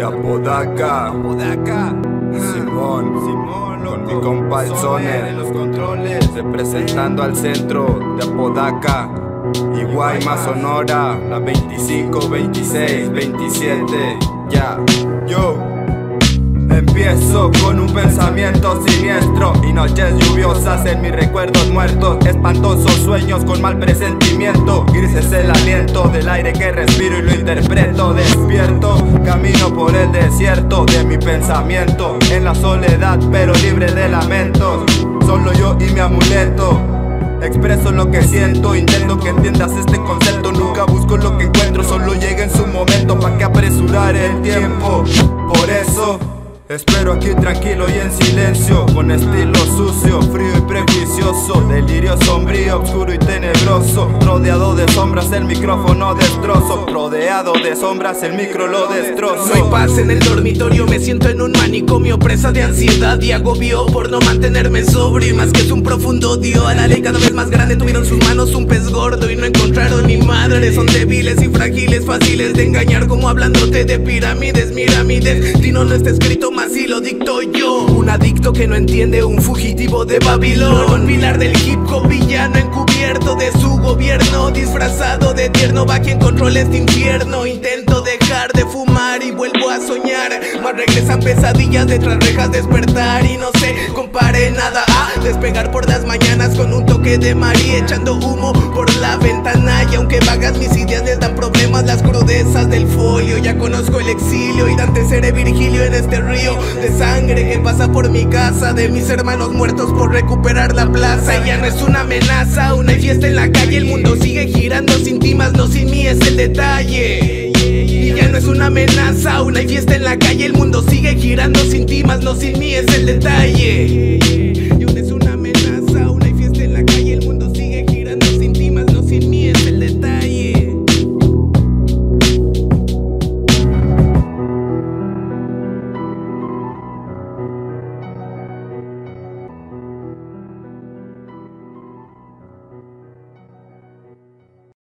de Apodaca. Apodaca. Simón, Simón, con loco. mi compa el Soner Soner, en los controles. representando al centro de Apodaca. Y Guaymas, Sonora, la 25, 26, 27, ya. Yo empiezo con un pensamiento siniestro y noches lluviosas en mis recuerdos muertos, espantosos sueños con mal presentimiento. Grises el aliento del aire que respiro y lo interpreto. Despierto, camino por el desierto de mi pensamiento, en la soledad pero libre de lamentos. Solo yo y mi amuleto. Expreso lo que siento, intento que entiendas este concepto. Nunca busco lo que encuentro, solo llega en su momento. ¿Pa' que apresurar el tiempo? Por eso. Espero aquí tranquilo y en silencio, con estilo sucio, frío y prejuicioso, delirio sombrío, oscuro y tenebroso, rodeado de sombras el micrófono destrozo, rodeado de sombras el micro lo destrozo. Hay paz en el dormitorio, me siento en un manicomio Presa de ansiedad y agobio por no mantenerme sobrio Y más que es un profundo odio a la ley cada vez más grande Tuvieron sus manos un pez gordo y no encontraron ni madre Son débiles y frágiles, fáciles de engañar Como hablándote de pirámides, mira mi destino no está escrito más y lo dicto yo. Un adicto que no entiende, un fugitivo de Babilón. Pilar del hip hop villano encubierto de su gobierno. Disfrazado de tierno va quien controla este infierno. Intento dejar de fumar y vuelvo a soñar. Más regresan pesadillas detrás rejas despertar. Y no sé, compare nada a despegar por las mañanas Con un toque de María. Echando humo por la ventana Y aunque vagas mis ideas les dan las crudezas del folio. Ya conozco el exilio y Dante seré Virgilio en este río de sangre Que pasa por mi casa de mis hermanos muertos por recuperar la plaza. Ya no es una amenaza, una fiesta en la calle El mundo sigue girando sin ti más no sin mí es el detalle. Y ya no es una amenaza, una fiesta en la calle, el mundo sigue girando sin ti, más no sin mí es el detalle.